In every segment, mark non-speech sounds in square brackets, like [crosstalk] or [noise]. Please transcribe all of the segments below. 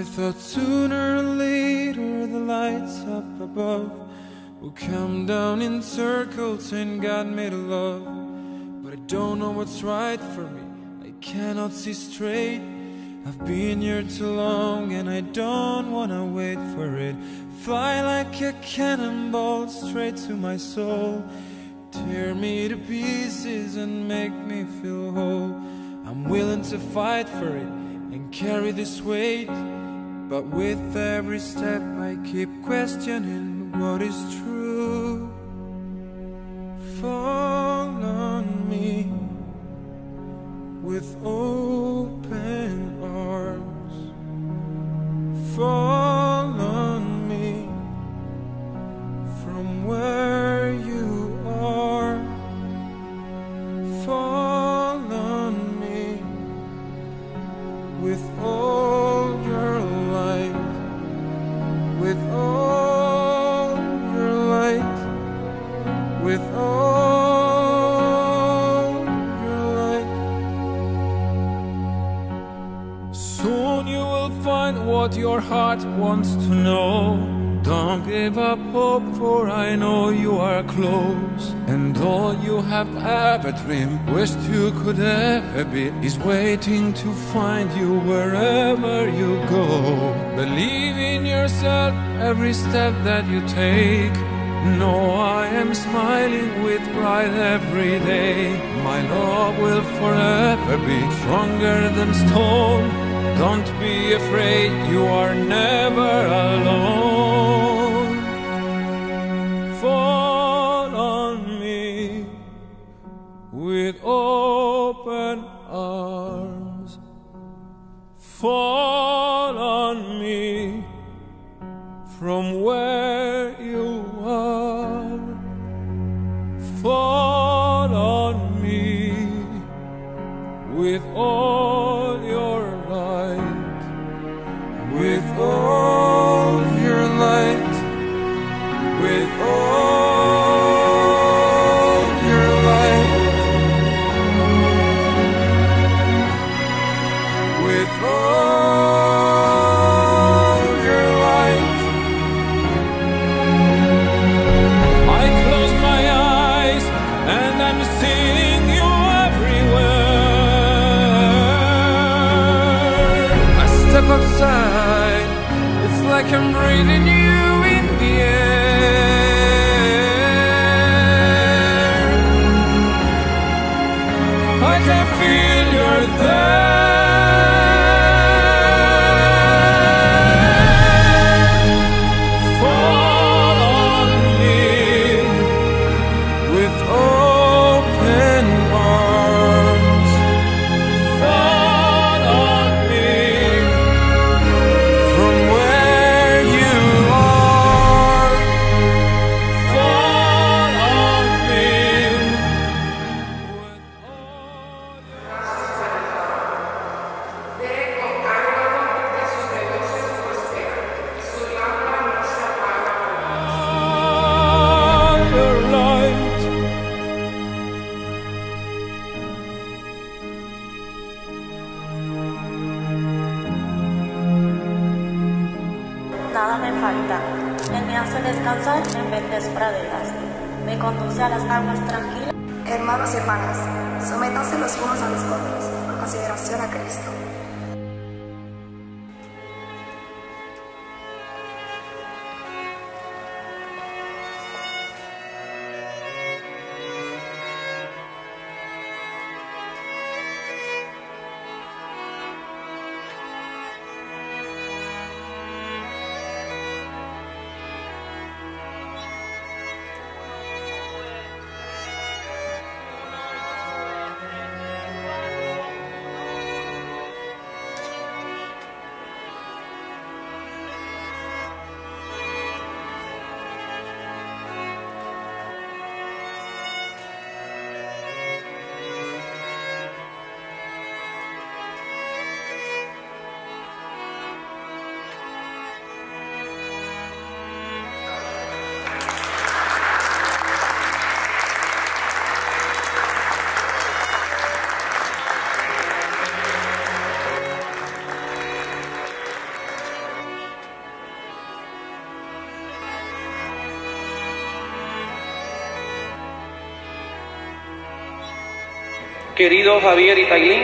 I thought sooner or later the lights up above will come down in circles and God made a love. But I don't know what's right for me, I cannot see straight. I've been here too long and I don't wanna wait for it. Fly like a cannonball straight to my soul. Tear me to pieces and make me feel whole. I'm willing to fight for it and carry this weight. But with every step, I keep questioning what is true. Fall on me with open arms. Fall on me from where you are. Fall on me with have ever dreamed, wished you could ever be, is waiting to find you wherever you go. Believe in yourself every step that you take. No, I am smiling with pride every day. My love will forever be stronger than stone. Don't be afraid, you are never alone. With open arms. Fall on me from where you outside, it's like I'm breathing you in the air. I can feel you're there. Nada me falta. Él me hace descansar en verdes praderas. Me conduce a las aguas tranquilas. Hermanos y hermanas, sométanse los unos a los otros por consideración a Cristo. Querido Javier y Tailín,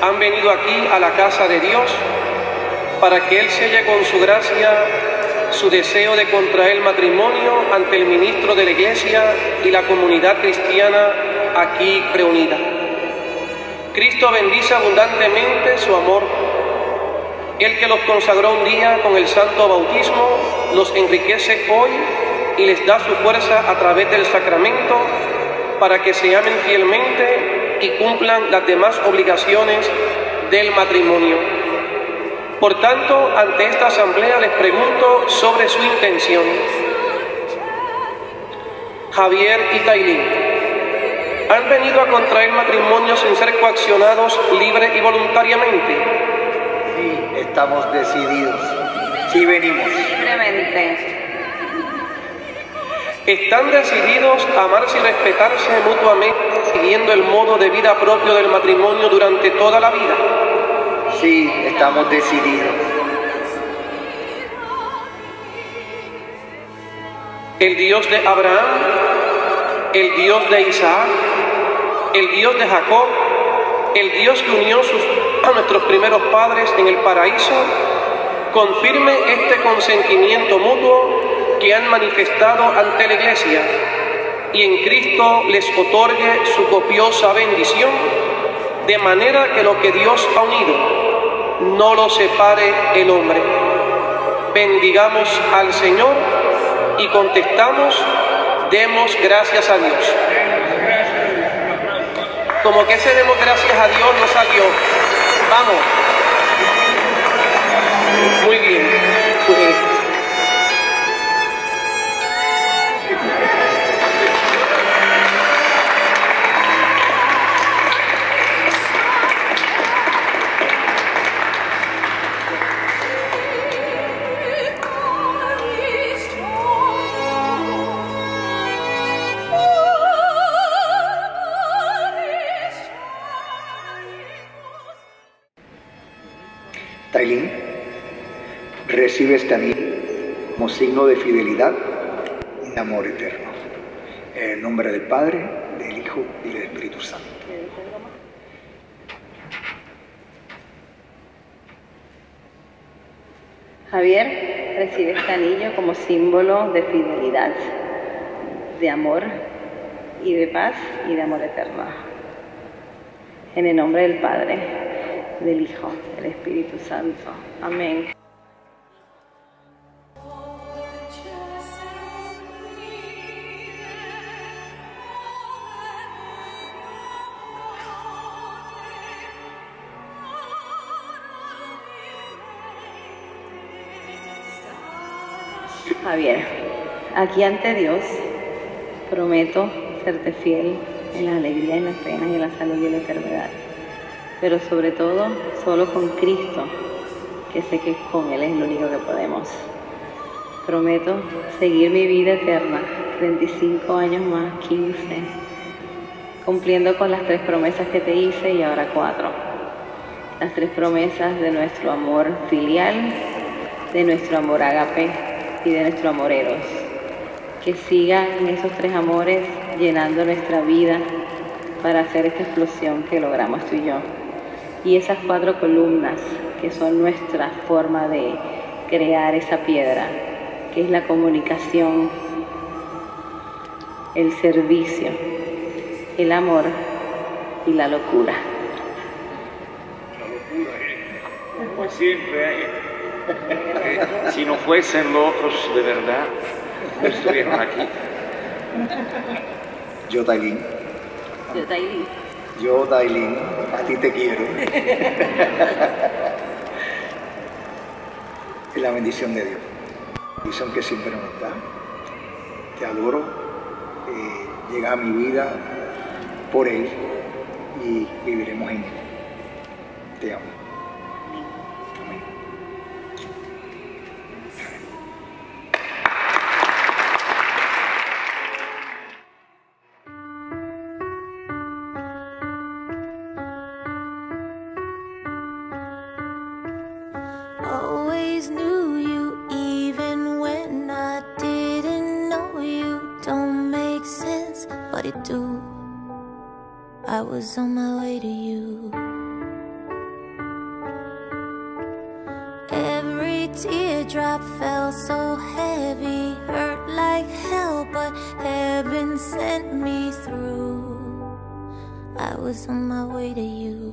han venido aquí a la casa de Dios para que Él selle con su gracia su deseo de contraer matrimonio ante el ministro de la Iglesia y la comunidad cristiana aquí reunida. Cristo bendice abundantemente su amor. El que los consagró un día con el santo bautismo, los enriquece hoy y les da su fuerza a través del sacramento para que se amen fielmente y cumplan las demás obligaciones del matrimonio. Por tanto, ante esta asamblea les pregunto sobre su intención. Javier y Tailín, ¿han venido a contraer matrimonio sin ser coaccionados libre y voluntariamente? Sí, estamos decididos. Sí venimos. Libremente. ¿Están decididos a amarse y respetarse mutuamente siguiendo el modo de vida propio del matrimonio durante toda la vida? Sí, estamos decididos. El Dios de Abraham, el Dios de Isaac, el Dios de Jacob, el Dios que unió sus, a nuestros primeros padres en el paraíso, confirme este consentimiento mutuo que han manifestado ante la Iglesia y en Cristo les otorgue su copiosa bendición, de manera que lo que Dios ha unido no lo separe el hombre. Bendigamos al Señor y contestamos, demos gracias a Dios. Como que ese demos gracias a Dios no salió. Vamos. Signo de fidelidad y de amor eterno. En el nombre del Padre, del Hijo y del Espíritu Santo. Javier recibe este anillo como símbolo de fidelidad, de amor y de paz y de amor eterno. En el nombre del Padre, del Hijo, del Espíritu Santo. Amén. Aquí ante Dios prometo serte fiel en la alegría, en la pena y en la salud y en la enfermedad, pero sobre todo solo con Cristo, que sé que con Él es lo único que podemos. Prometo seguir mi vida eterna, 35 años más, 15, cumpliendo con las tres promesas que te hice y ahora cuatro. Las tres promesas de nuestro amor filial, de nuestro amor agape y de nuestro amor eros. Que sigan esos tres amores llenando nuestra vida para hacer esta explosión que logramos tú y yo. Y esas cuatro columnas que son nuestra forma de crear esa piedra, que es la comunicación, el servicio, el amor y la locura. Pues siempre hay. [laughs] Si no fuesen locos de verdad, [laughs] no estuvieran aquí. Yo, Tailín, Yo, Tailín, yo, Tailín, a ti te quiero. [laughs] Es la bendición de Dios. Bendición que siempre nos da. Te adoro. eh, llega a mi vida por Él y viviremos en Él. Te amo. Do. I was on my way to you. Every teardrop fell so heavy, hurt like hell, but heaven sent me through. I was on my way to you.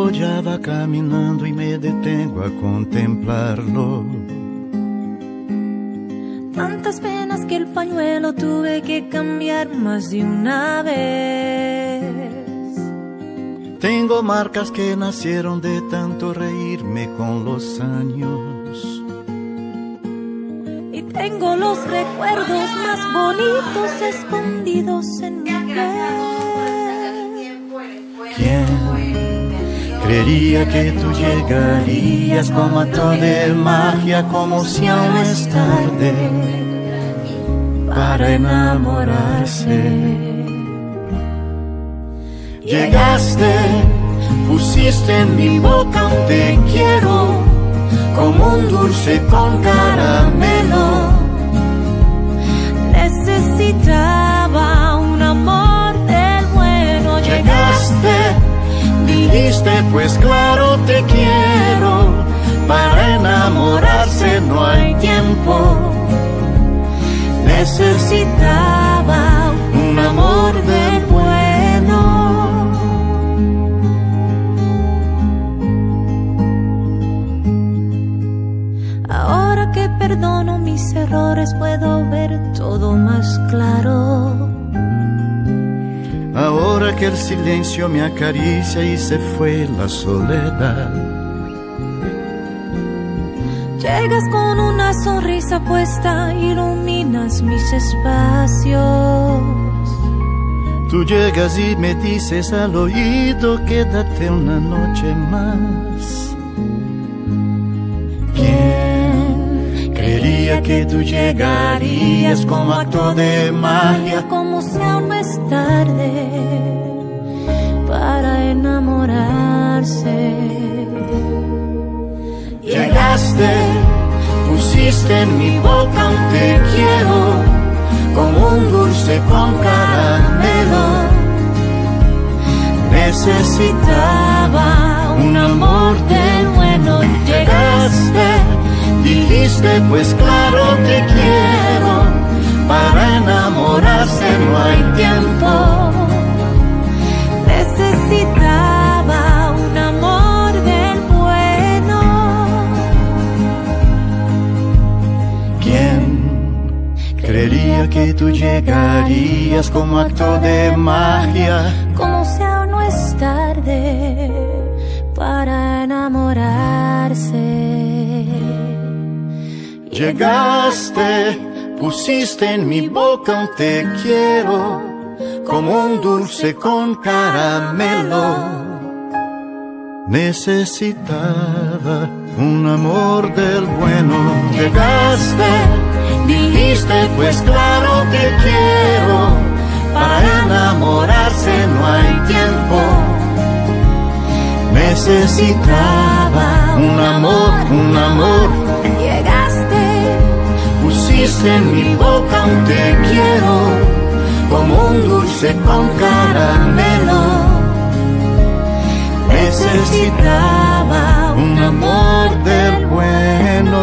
Tanto tiempo ya va caminando y me detengo a contemplarlo. Tantas penas que el pañuelo tuve que cambiar más de una vez. Tengo marcas que nacieron de tanto reírme con los años. Y tengo los recuerdos más bonitos escondidos en mi piel. ¿Quién creería que tú llegarías como acto de magia, como si aún es tarde para enamorarse? Llegaste, pusiste en mi boca un te quiero, como un dulce con caramelo. Necesitaba dijiste pues claro te quiero, para enamorarse no hay tiempo. Necesitaba un amor del bueno. Ahora que perdono mis errores puedo ver todo más claro. Ahora que el silencio me acaricia y se fue la soledad. Llegas con una sonrisa puesta, iluminas mis espacios. Tú llegas y me dices al oído, quédate una noche más. Que tú llegarías como acto de magia. Como si aún no es tarde para enamorarse. Llegaste, pusiste en mi boca un te quiero, como un dulce con caramelo. Necesitaba un amor del bueno. Llegaste, dijiste pues claro te quiero. Para enamorarse no hay tiempo. Necesitaba un amor del bueno. ¿Quién creería que tú llegarías como acto de magia? Llegaste, pusiste en mi boca un te quiero, como un dulce con caramelo. Necesitaba un amor del bueno. Llegaste, dijiste pues claro que quiero. Para enamorarse no hay tiempo. Necesitaba un amor, un amor. Llegaste, Pusiste en mi boca un te quiero, como un dulce con caramelo. Necesitaba un amor del bueno.